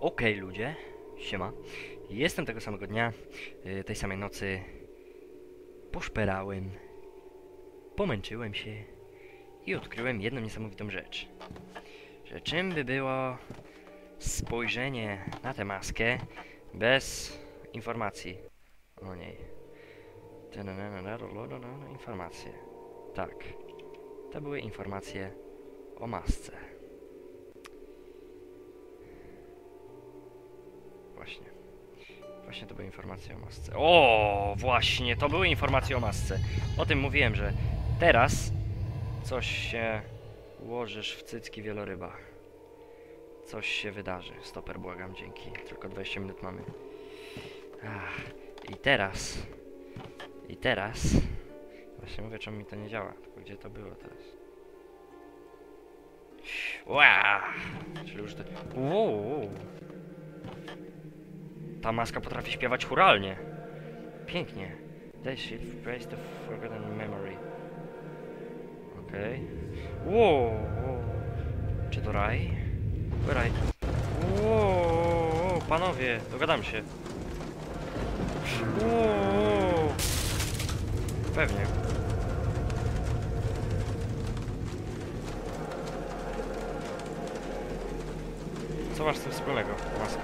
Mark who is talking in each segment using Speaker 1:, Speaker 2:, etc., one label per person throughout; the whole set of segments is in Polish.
Speaker 1: Okej ludzie, siema. Jestem tego samego dnia, y, tej samej nocy. Poszperałem, pomęczyłem się i odkryłem jedną niesamowitą rzecz. Że czym by było spojrzenie na tę maskę bez informacji o niej. Informacje. Tak. To były informacje o masce. Właśnie to były informacje o masce. O, właśnie, to były informacje o masce. O tym mówiłem, że teraz coś się ułożysz w cycki wieloryba. Coś się wydarzy. Stoper, błagam, dzięki. Tylko 20 minut mamy. Ach, I teraz... I teraz... Właśnie mówię, czemu mi to nie działa. Gdzie to było teraz? Ła! Czyli już to... Uuu. Ta maska potrafi śpiewać churalnie. Pięknie. They shift praise the forgotten memory. Okej. Okay. Wow. Czy to raj? Raj. Wow. Panowie, dogadam się. Wow. Pewnie. Co masz z tym wspólnego, maska?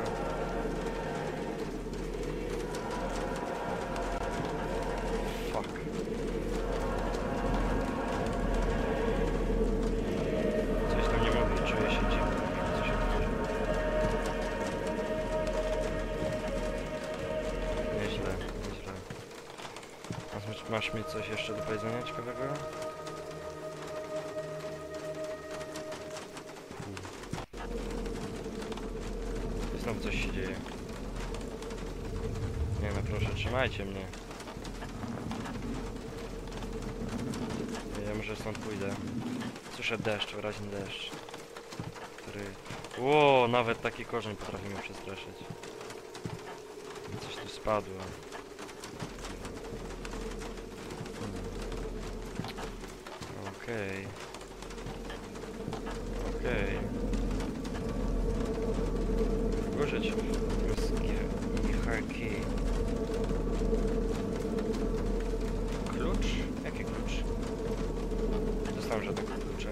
Speaker 1: Masz, mi coś jeszcze do powiedzenia ciekawego? I Znowu coś się dzieje. Nie no proszę, trzymajcie mnie. Ja może stąd pójdę. Słyszę deszcz, wyraźny deszcz. Który... Ło, nawet taki korzeń potrafi mnie przestraszyć. Coś tu spadło. Okej. Okej. Użyć. Michalki. Klucz? Jaki klucz? Nie dostałem żadnego klucza.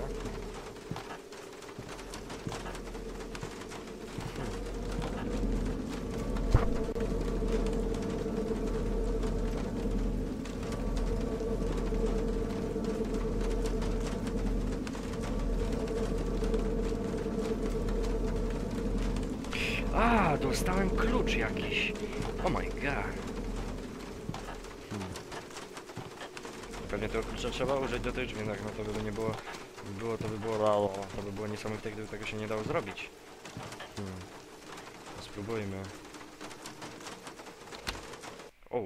Speaker 1: A, klucz jakiś. Oh my god. Pewnie klucza trzeba użyć do tych drzwi, tak, no to by nie było, było to by było rało, to by było niesamowite, gdyby tego się nie dało zrobić. Hmm. To Spróbujmy. O.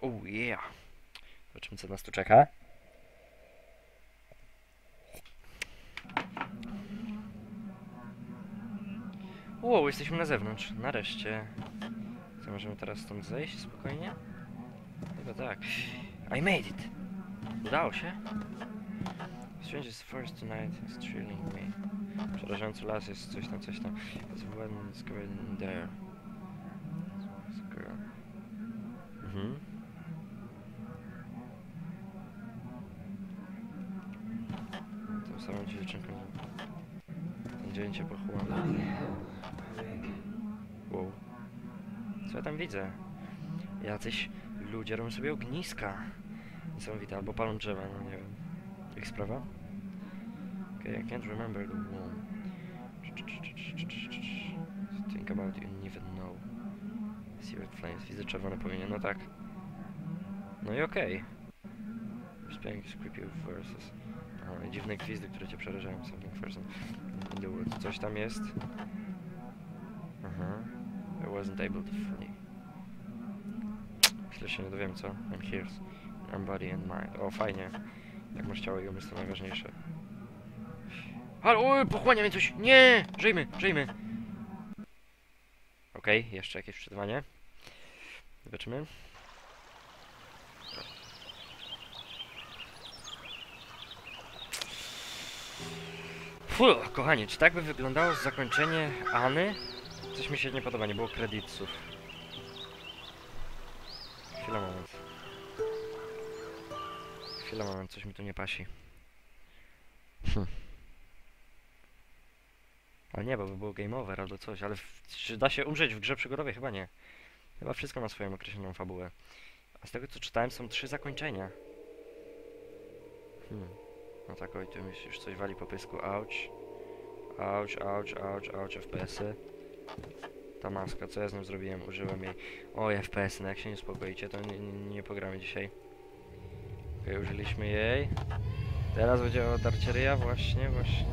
Speaker 1: Oh yeah. Zobaczymy co nas tu czeka. Wow, jesteśmy na zewnątrz. Nareszcie. Co, możemy teraz stąd zejść spokojnie? Chyba tak. I made it! Udało się? Strangest forest tonight is thrilling me. Przerażający las jest coś tam, coś tam. It's one discovered there. Skoro. Mhm. Tą samą dziewczynką. Ten dzień cię pochłonął. Wow. Co ja tam widzę? Jacyś ludzie robią sobie ogniska. Niesamowite, albo palą drzewa, no nie wiem. Ich sprawa? Okay, I can't remember the one. Think about you and even know. See red flames. Widzę czerwone płomienie, no tak. No i okej. Okay. Creepy verses. Aha, dziwne gwizdy, które cię przerażają. Something woods. Coś tam jest. Aha. I wasn't able to flee. Myślę, się nie dowiem co. I'm here. I'm body and mind. O, fajnie. Jak masz ciało i umysł, to najważniejsze. Halo, pochłania mnie coś! Nie! Żyjmy, żyjmy! Okej, okay, jeszcze jakieś przetrwanie. Zobaczymy. Fuh, kochani, czy tak by wyglądało zakończenie Any Coś mi się nie podoba, nie było kredytów. Chwila, moment. Chwila, moment, coś mi tu nie pasi. Hm. Ale nie, bo by było game over albo coś, ale w, czy da się umrzeć w grze przygodowej? Chyba nie. Chyba wszystko ma swoją określoną fabułę. A z tego co czytałem są trzy zakończenia. Hmm. No tak, oj, tu już coś wali po pysku. Ouch. Ouch, ouch, ouch, ouch, FPS-y. Ta maska, co ja z nią zrobiłem? Użyłem jej. Oj, FPS-y, no jak się nie uspokoicie, to nie, nie, nie pogramy dzisiaj. Okej, użyliśmy jej. Teraz będzie o darcie właśnie, właśnie.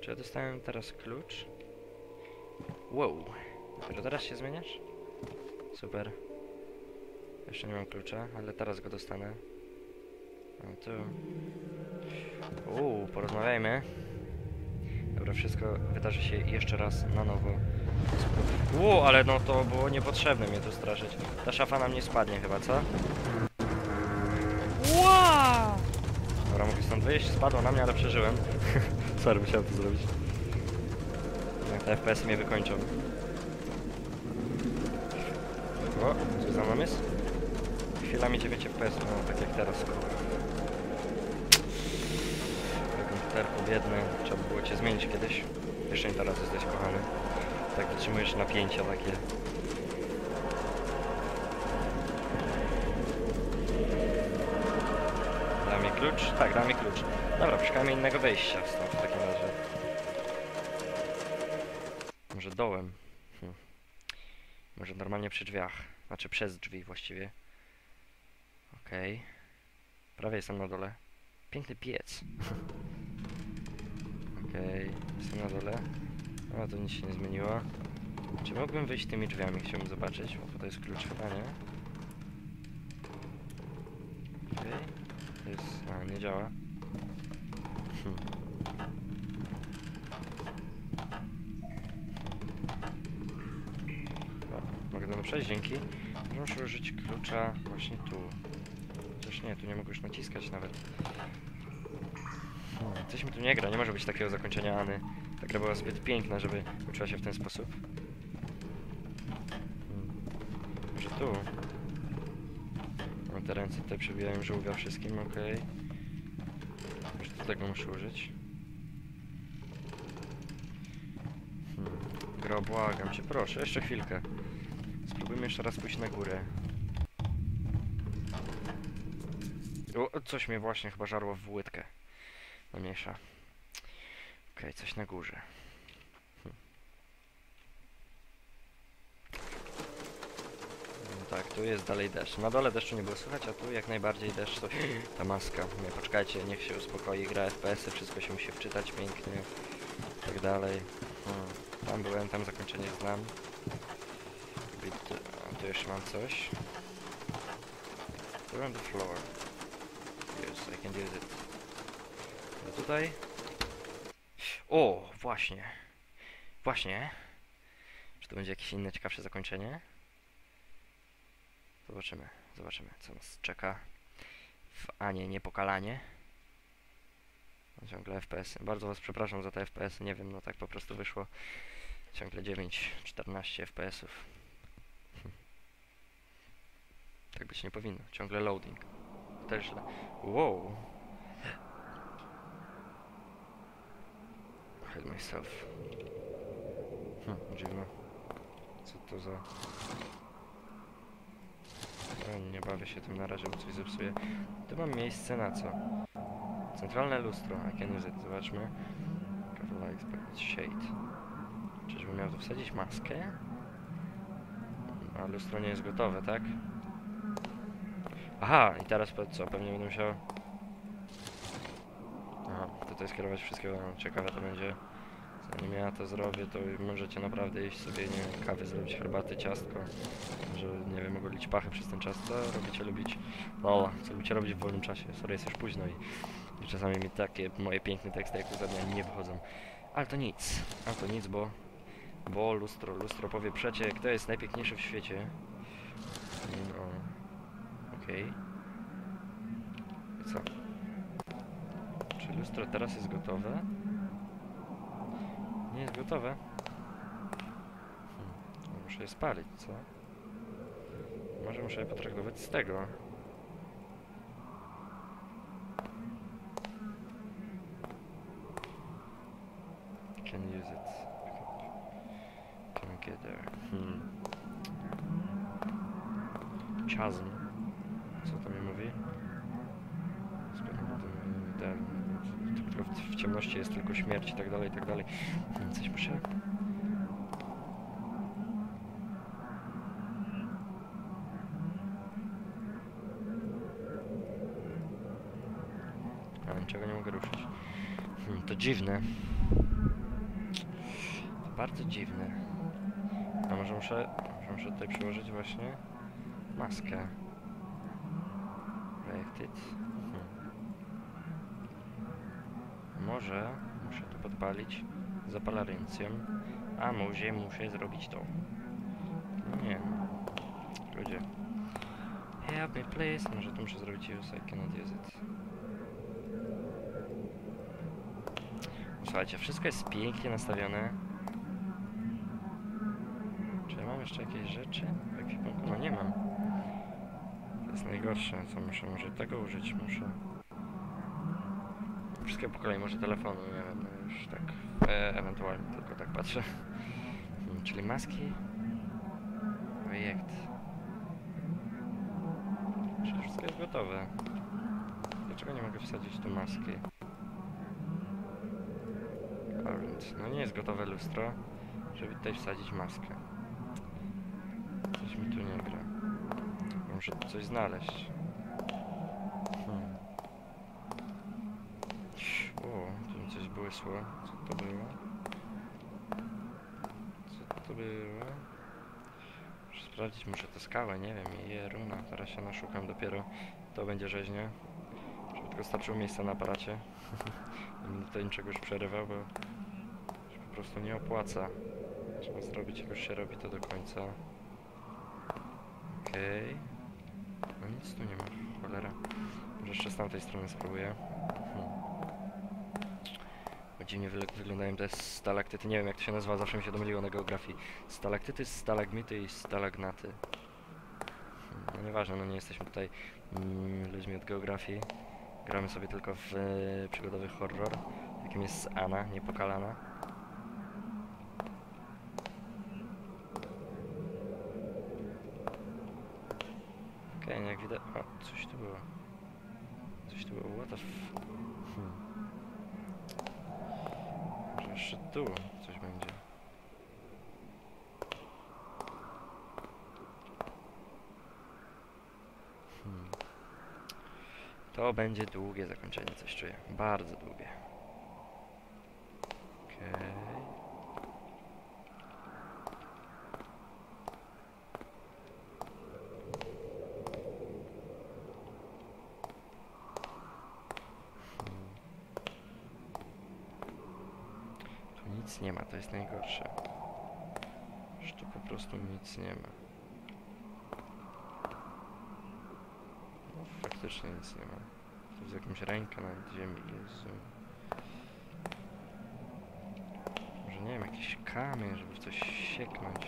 Speaker 1: Czy ja dostałem teraz klucz? Wow. Dopiero teraz się zmieniasz? Super. Jeszcze nie mam klucza, ale teraz go dostanę. No tu. Uuu, porozmawiajmy. Dobra, wszystko wydarzy się jeszcze raz na nowo. Uuu, ale no to było niepotrzebne mnie tu straszyć. Ta szafa na mnie spadnie chyba, co? Wow! Dobra, mogę stąd wyjść, spadło na mnie, ale przeżyłem. Sorry, musiałem to zrobić. Jak te FPS mnie wykończą. O, co za mną jest? Chwilami 9 FPS, no tak jak teraz, kurwa. Komputerku biedny, trzeba by było cię zmienić kiedyś. Jeszcze nie teraz jesteś kochany. Tak wytrzymujesz napięcia takie. Da mi klucz? Tak, da mi klucz. Dobra, szukamy innego wejścia stąd w takim razie. Może dołem. Hm. Może normalnie przy drzwiach. Znaczy przez drzwi właściwie. Okej. Prawie jestem na dole. Piękny piec. Okej, jestem na dole. A to nic się nie zmieniło. Czy mógłbym wyjść tymi drzwiami? Chciałbym zobaczyć, bo tutaj jest klucz chyba, nie? Okej. To jest... A, nie działa. Hmm. O, mogę tam przejść, dzięki. Muszę użyć klucza właśnie tu. Nie, tu nie mogę już naciskać nawet. Hmm, coś mi tu nie gra, nie może być takiego zakończenia Any. Ta gra była zbyt piękna, żeby uczyła się w ten sposób. Hmm. Może tu? No te ręce tutaj przebijają żółwia wszystkim, okej. Może do tego muszę użyć. Hmm. Gro, błagam cię, proszę, jeszcze chwilkę. Spróbujmy jeszcze raz pójść na górę. Coś mnie właśnie chyba żarło w łydkę. No mniejsza. Okej, coś na górze. Hm. No tak, tu jest dalej deszcz. Na dole deszczu nie było słychać, a tu jak najbardziej deszcz to ta maska. Nie, poczekajcie, niech się uspokoi, gra FPS-y, wszystko się musi wczytać pięknie. I tak dalej. Hmm. Tam byłem, tam zakończenie znam. Tu jeszcze mam coś. Turn on the floor. Yes, I can use it. No tutaj. O, właśnie. Właśnie. Czy to będzie jakieś inne ciekawsze zakończenie? Zobaczymy, zobaczymy, co nas czeka w Anie Niepokalanie. Ciągle FPS. -y. Bardzo was przepraszam za te FPS, -y. nie wiem, no tak po prostu wyszło. Ciągle 9, 14 FPS-ów. Tak być nie powinno. Ciągle loading. Też źle. Wow. Hide myself. Hm, dziwne. Co to za... Nie bawię się tym na razie, bo coś zepsuję. Tu mam miejsce na co? Centralne lustro. I can use it. Zobaczmy. Cover light, shade. Czyżbym miał tu wsadzić maskę? A lustro nie jest gotowe, tak? Aha, i teraz co? Pewnie będę musiał... Aha, tutaj skierować wszystkiego. Ciekawe to będzie. Zanim ja to zrobię, to możecie naprawdę iść sobie, nie wiem, kawy zrobić, herbaty, ciastko. Że, nie wiem, ogolić pachy przez ten czas. Co robicie lubić? No, co lubicie robić w wolnym czasie? Sorry, jest już późno i, i czasami mi takie moje piękne teksty jak uzadnia nie wychodzą. Ale to nic. Ale to nic, bo... Bo lustro, lustro powie przecie, kto jest najpiękniejszy w świecie. No. Okej. I co? Czy lustro teraz jest gotowe? Nie jest gotowe. Hmm. Muszę je spalić, co? Może muszę je potraktować z tego. Can use it. Can get there. Hmm. Chasm. Co to mi mówi? Skoro ten, ten, tylko w, w ciemności jest tylko śmierć i tak dalej, i tak dalej. Coś muszę... A, niczego nie mogę ruszyć. Hmm, to dziwne. To bardzo dziwne. A może muszę, może muszę tutaj przyłożyć właśnie maskę. Projekted. Hmm. Może podpalić zapalaryncją, a może muszę zrobić to. No nie. Ludzie. Help me please. Może to muszę zrobić use, I cannot use it. Słuchajcie, wszystko jest pięknie nastawione. Czy ja mam jeszcze jakieś rzeczy? No nie mam. To jest najgorsze, co muszę, może tego użyć, muszę... Wszystkie po kolei, może telefonu, nie wiem, no już tak, e, ewentualnie tylko tak patrzę. Hmm, czyli maski. Projekt. Czyli wszystko jest gotowe. Dlaczego nie mogę wsadzić tu maski? Current. No nie jest gotowe lustro, żeby tutaj wsadzić maskę. Coś mi tu nie gra. Muszę tu coś znaleźć. Hmm. O, tu Co to było? Co to było? Muszę sprawdzić, muszę tę skałę, nie wiem, je runa, teraz się naszukam dopiero. To będzie rzeźnia. Żeby tylko starczyło miejsca na aparacie. Nie będę tutaj niczego już przerywał, bo się po prostu nie opłaca. Trzeba zrobić, jak już się robi to do końca. Okej. No nic tu nie ma, cholera. Może jeszcze z tamtej strony spróbuję. Dziwnie wyglądają te stalaktyty. Nie wiem jak to się nazywa, zawsze mi się domyliło na geografii. Stalaktyty, stalagmity i stalagnaty. No nieważne, no nie jesteśmy tutaj mm, ludźmi od geografii. Gramy sobie tylko w e, przygodowy horror, jakim jest Anna, niepokalana. Okej, jak widać... O, coś tu było. Coś tu było, what the f... Hmm. Jeszcze tu coś będzie. Hmm. To będzie długie zakończenie, coś czuję. Bardzo długie. Okej. Hmm. Tu nie ma, to jest najgorsze. Że tu po prostu nic nie ma. No, faktycznie nic nie ma. Tu jest jakąś rękę na ziemi, Jezu. Może nie wiem, jakiś kamień, żeby coś sieknąć.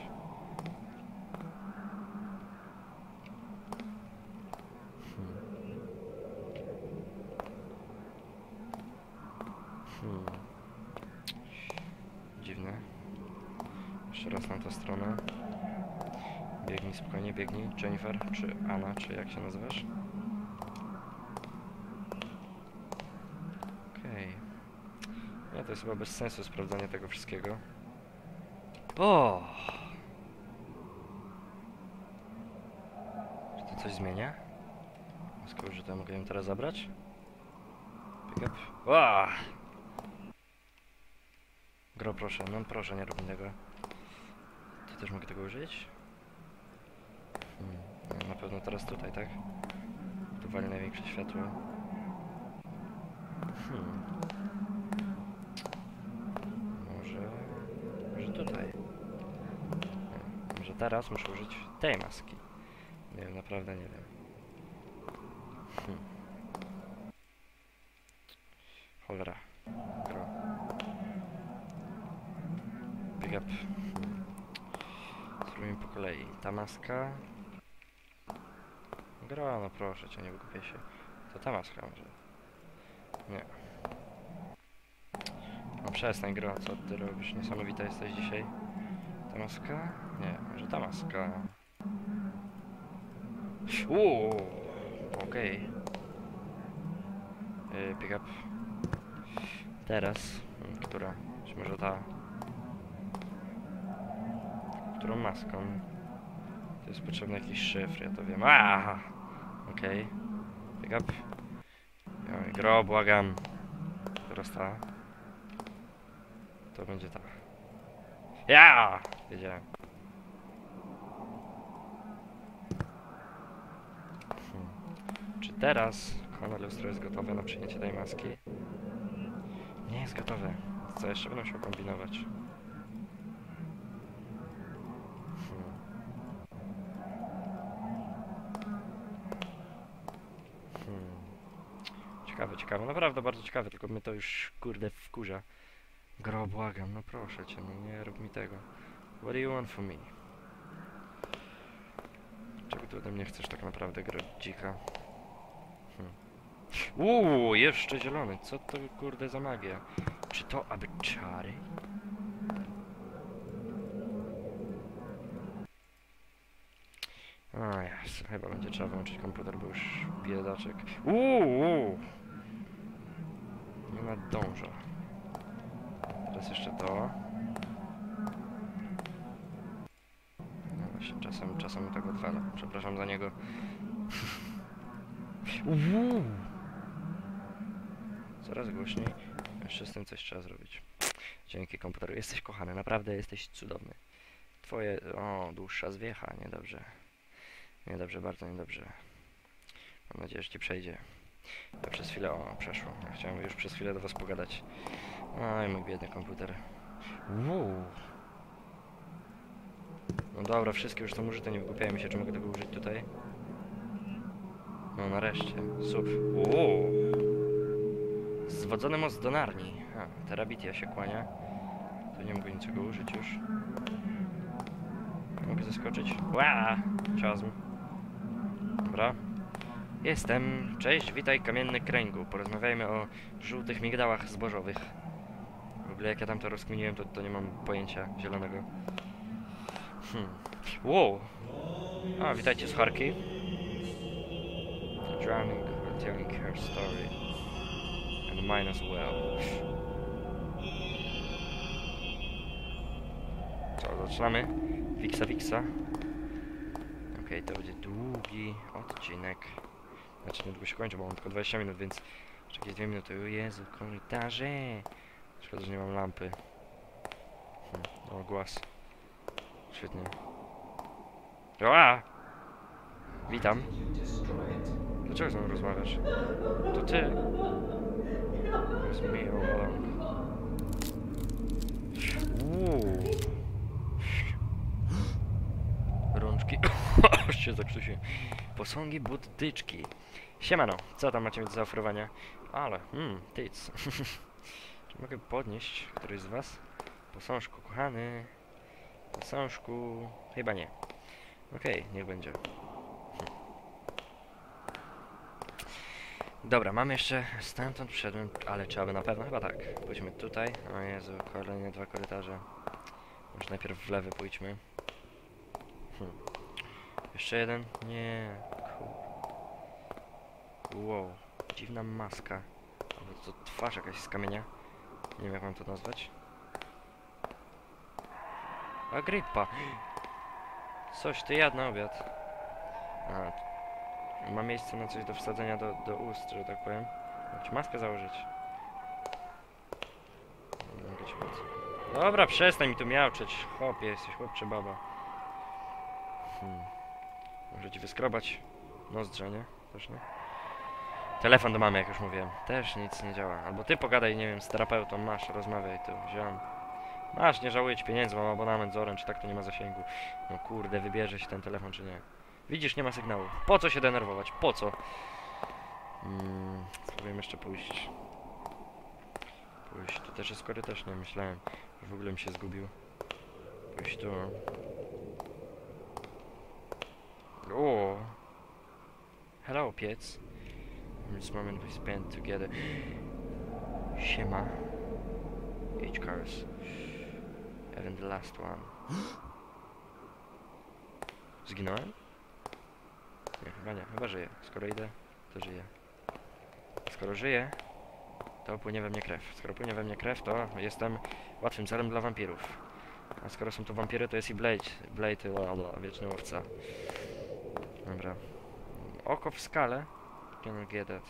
Speaker 1: Hmm. Hmm. Dziwne. Jeszcze raz na tę stronę. Biegnij biegnij. Jennifer, czy Anna, czy jak się nazywasz? Okej. Nie, to jest chyba bez sensu sprawdzanie tego wszystkiego. O! Czy to coś zmienia? Skoro, że to mogę ją teraz zabrać? Pick up. Gro, proszę, no proszę, nie rób tego. To też mogę tego użyć? Hmm. no, Na pewno teraz tutaj, tak? Tu wali największe światło. Hmm. Może... Może tutaj. Nie, Może teraz muszę użyć tej maski. Nie wiem, naprawdę nie wiem. Hmm. Cholera. Gro. pick up. Spróbujmy po kolei. Ta maska. Gra, no proszę cię, nie wygłupię się. To ta maska może. Nie. No przestań gro, co ty robisz? Niesamowita jesteś dzisiaj. Ta maska? Nie, może ta maska. Uuu, okej. Yy, pick up. Teraz, która? Czy może ta? Którą maską? To jest potrzebny jakiś szyfr, ja to wiem. Aha! Okej. Pick up. Gro, błagam. Teraz ta. To będzie ta. Ja! Wiedziałem. Hmm. Czy teraz Honor lustro jest gotowe na przyjęcie tej maski? Nie jest gotowe. Co jeszcze będę musiał kombinować? Hmm. Hmm. Ciekawe, ciekawe, naprawdę bardzo ciekawe, tylko mnie to już kurde wkurza. Gro, błagam, no proszę cię, no nie rób mi tego. What do you want from me? Czego ty ode mnie chcesz tak naprawdę, gro dzika? Hmm. Jeszcze zielony, co to kurde za magia? Czy to aby czary? O jest, chyba będzie trzeba wyłączyć komputer, bo już biedaczek. Uuu! Nadąża. Teraz jeszcze to. No właśnie, czasem, czasem mi tak odwala. Przepraszam za niego. Uuu! Coraz głośniej. Jeszcze z tym coś trzeba zrobić. Dzięki komputeru. Jesteś kochany, naprawdę jesteś cudowny. Twoje... O, dłuższa zwiecha, niedobrze. Niedobrze, bardzo niedobrze. Mam nadzieję, że ci przejdzie. Ja przez chwilę... O, przeszło. Chciałem już przez chwilę do was pogadać. Oj, mój biedny komputer. Uuu. No dobra, wszystkie już są użyte, nie wygłupiajmy się, czy mogę tego użyć tutaj? No nareszcie, sup. Uuu. Zwodzony most do Narni. A, terabitia się kłania. Tu nie mogę niczego użyć już. Mogę zaskoczyć. Ła! Czazm. Dobra. Jestem. Cześć, witaj kamienny kręgu. Porozmawiajmy o żółtych migdałach zbożowych. W ogóle jak ja tam to rozkminiłem, to, to nie mam pojęcia zielonego. Hmm. Wow! A, witajcie z Harki. Drowning, telling her story. And mine as well. Co, zaczynamy? Fixa, fixa. Okej, to będzie długi odcinek. Znaczy niedługo się kończy, bo mam tylko 20 minut, więc jeszcze jakieś 2 minuty. O Jezu, korytarze! Szkoda, że nie mam lampy. Hmm, o, głaz. Świetnie. Oa! Witam. Dlaczego ze mną rozmawiasz? To ty. Along. Uuu. Rączki. się zakrztusiłem. Posągi buddyczki. Siemano, co tam macie do zaoferowania? Ale, hmm, tyc. Czy mogę podnieść któryś z was? Posążku, kochany. Posążku... Chyba nie. Okej, niech będzie. Hm. Dobra, mam jeszcze... Stamtąd wszedłem, ale trzeba by na pewno... Chyba tak. Pójdźmy tutaj. O Jezu, kolejne dwa korytarze. Może najpierw w lewy pójdźmy. Hm. Jeszcze jeden? Nie. Wow. Dziwna maska. Albo to twarz jakaś z kamienia. Nie wiem jak mam to nazwać. Agripa. Coś ty jadł na obiad. Ma miejsce na coś do wsadzenia do, do ust, że tak powiem. Mogę maskę założyć. Dobra, przestań mi tu miauczeć. Chłopie, jesteś chłop czy baba. Hmm. Może ci wyskrobać nozdrze, nie? Też nie? Telefon do mamy, jak już mówiłem. Też nic nie działa. Albo ty pogadaj, nie wiem, z terapeutą, masz, rozmawiaj tu, ziom. Masz, nie żałuję ci pieniędzy, mam abonament z Orange, tak to nie ma zasięgu. No kurde, wybierze się ten telefon czy nie. Widzisz, nie ma sygnału. Po co się denerwować? Po co? Mm, spróbujemy jeszcze pójść. Pójść, tu też jest korytarz, nie myślałem. że w ogóle mi się zgubił. jakoś tu. O! Hello. In this moment we spent together. Siema. H cars. Even the last one. Zginąłem? Nie, chyba nie, chyba żyję. Skoro idę, to żyję. Skoro żyję, to płynie we mnie krew. Skoro płynie we mnie krew, to jestem łatwym celem dla wampirów. A skoro są to wampiry, to jest i Blade. Blade, la, la, wieczny łowca. Dobra. Oko w skale. Can get that.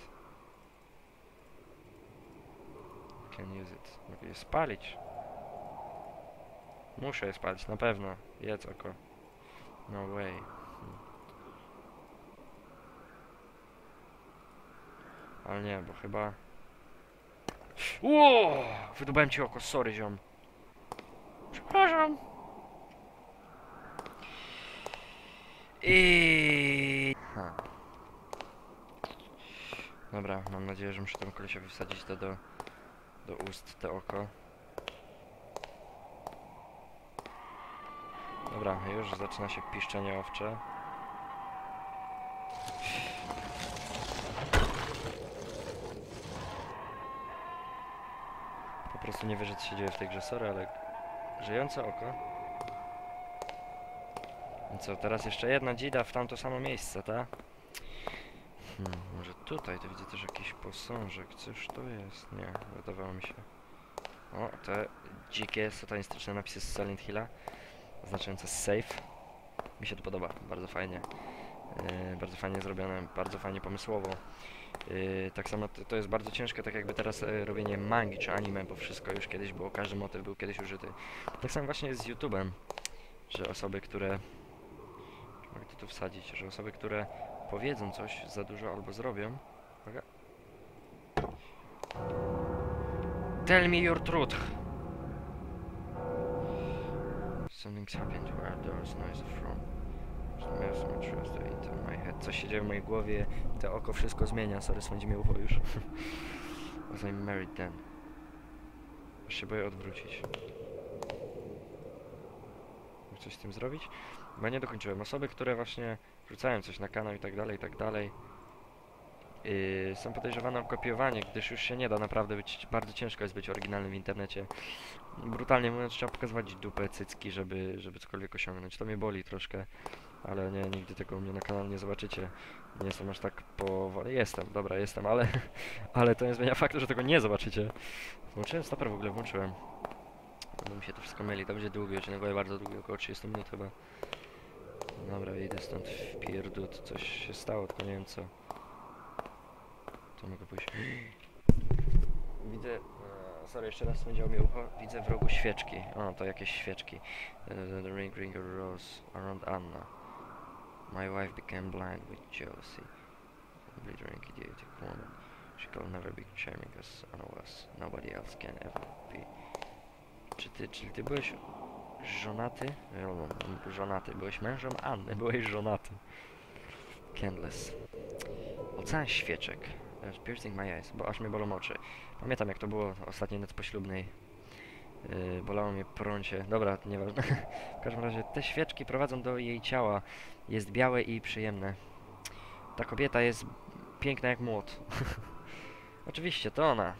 Speaker 1: Can use it. Mogę je spalić. Muszę je spalić, na pewno. Jedz oko. No way. Ale nie, bo chyba... Ło! Wydubałem ci oko, sorry ziom. Przepraszam. I... Dobra, mam nadzieję, że muszę temu kolesiowi wsadzić to do, do ust, te oko. Dobra, już zaczyna się piszczenie owcze. Po prostu nie wierzę, co się dzieje w tej grze, sorry, ale żyjące oko. I co, teraz jeszcze jedna dzida w tamto samo miejsce, tak? Hmm, może tutaj, to widzę też jakiś posążek, cóż to jest? Nie, wydawało mi się. O, te dzikie, satanistyczne napisy z Silent Hilla, oznaczające safe. Mi się to podoba, bardzo fajnie. Yy, bardzo fajnie zrobione, bardzo fajnie pomysłowo. Yy, tak samo to, to jest bardzo ciężkie, tak jakby teraz e, robienie mangi czy anime, bo wszystko już kiedyś było, każdy motyw był kiedyś użyty. Tak samo właśnie jest z YouTube'em, że osoby, które... Mogę to tu wsadzić, że osoby, które powiedzą coś za dużo albo zrobią... Uwaga. Tell me your truth! Something's happened. Where are those noises from? Head. Coś się dzieje w mojej głowie, to oko wszystko zmienia. Sorry, swędzi mnie ucho już. Was I'm married then. Aż się boję odwrócić. Coś z tym zrobić? Ja nie dokończyłem. Osoby, które właśnie wrzucają coś na kanał i tak dalej, i tak dalej. Yy, są podejrzewane o kopiowanie, gdyż już się nie da naprawdę być, bardzo ciężko jest być oryginalnym w internecie. Brutalnie mówiąc, trzeba pokazywać dupę, cycki, żeby, żeby cokolwiek osiągnąć. To mnie boli troszkę, ale nie, nigdy tego u mnie na kanale nie zobaczycie. Nie jestem aż tak powoli. Jestem, dobra, jestem, ale, ale to nie zmienia faktu, że tego nie zobaczycie. Włączyłem stoper, w ogóle włączyłem. Bo mi się to wszystko myli, to będzie długi odcinek, bardzo długi, około 30 minut chyba. Dobra, idę stąd w pierdut, coś się stało, tylko nie wiem co. To mogę pójść. Widzę, e, sorry, jeszcze raz będzie mi ucho. Widzę w rogu świeczki. O, to jakieś świeczki. The, the ring ring rose around Anna. My wife became blind with jealousy. Glittering idiotic woman. She could never be charming as Anna was. Nobody else can ever be. Czy ty, czyli ty byłeś żonaty? Żonaty. Byłeś mężem Anny. Byłeś żonaty. Candless. Ocean świeczek. Piercing my eyes, bo aż mnie bolą oczy. Pamiętam jak to było ostatniej nocy poślubnej. Yy, bolało mnie prącie. Dobra, nieważne. w każdym razie te świeczki prowadzą do jej ciała. Jest białe i przyjemne. Ta kobieta jest piękna jak młot. Oczywiście, to ona.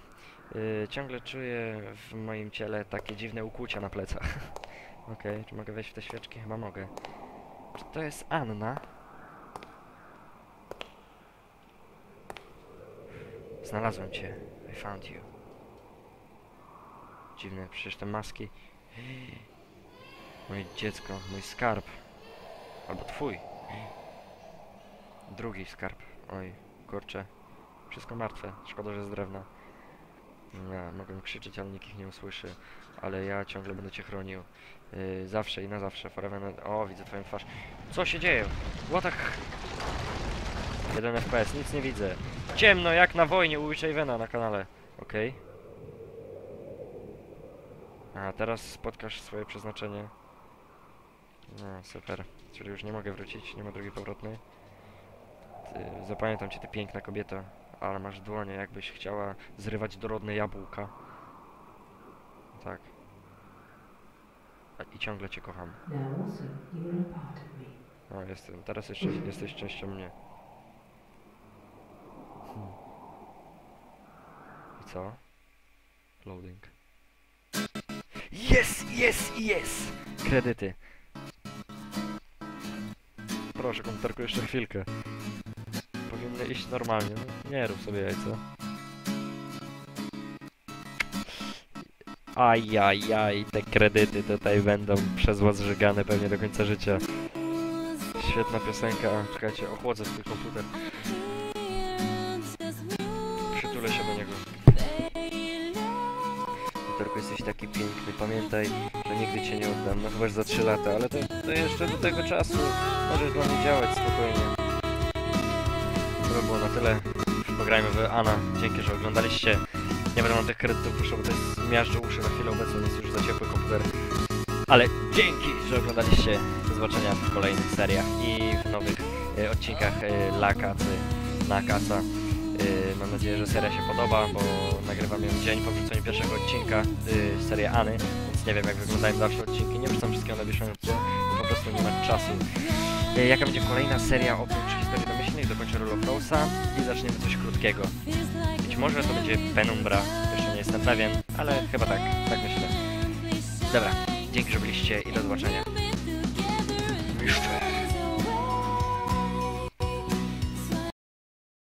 Speaker 1: Yy, ciągle czuję w moim ciele takie dziwne ukłucia na plecach. Okej, czy mogę wejść w te świeczki? Chyba mogę. Czy to jest Anna? Znalazłem cię. I found you. Dziwne, przecież te maski. Moje dziecko, mój skarb. Albo twój. Drugi skarb. Oj, kurczę. Wszystko martwe. Szkoda, że z drewna. Ja mogę krzyczeć, ale nikt ich nie usłyszy. Ale ja ciągle będę cię chronił. Yy, zawsze i na zawsze. Forever and... O, widzę twoją twarz. Co się dzieje? The... Jeden FPS, nic nie widzę. Ciemno jak na wojnie u Witchavena na kanale. Okej. A teraz spotkasz swoje przeznaczenie. No, super. Czyli już nie mogę wrócić, nie ma drogi powrotnej. Ty, zapamiętam cię, ty piękna kobieta. Ale masz dłonie, jakbyś chciała zrywać dorodne jabłka. Tak. I ciągle cię kocham.
Speaker 2: Now also you are a part of me.
Speaker 1: O, jestem. Teraz jeszcze jesteś częścią mnie. Hmm. I co? Loading. Yes, yes, yes! Kredyty. Proszę, komputerku, jeszcze chwilkę. Iść normalnie. No, nie rób sobie jajco. Ajajaj, te kredyty tutaj będą przez was żygane pewnie do końca życia. Świetna piosenka. Czekajcie, ochłodzę swój komputer. Przytulę się do niego. Komputerku, jesteś taki piękny. Pamiętaj, że nigdy cię nie oddam. No chyba za 3 lata, ale to, to jeszcze do tego czasu możesz dla mnie działać spokojnie. By było na tyle. Pograjmy w Ana. Dzięki, że oglądaliście. Nie będę wam tych kredytów puszczał, bo to jest miażdżę uszy na chwilę obecną, jest już za ciepły komputer. Ale dzięki, że oglądaliście. Do zobaczenia w kolejnych seriach i w nowych e, odcinkach e, Lakacy, Nakaca. E, mam nadzieję, że seria się podoba, bo nagrywam ją dzień po wrzuceniu pierwszego odcinka serii Any, więc nie wiem jak wyglądają dalsze odcinki. Nie wrzucam wszystkiego na bieżąco, bo po prostu nie ma czasu. Jaka będzie kolejna seria oprócz Rule of Rose'a i zaczniemy coś krótkiego. Być może to będzie Penumbra, jeszcze nie jestem pewien, ale chyba tak, tak myślę. Dobra, dzięki, że byliście i do zobaczenia.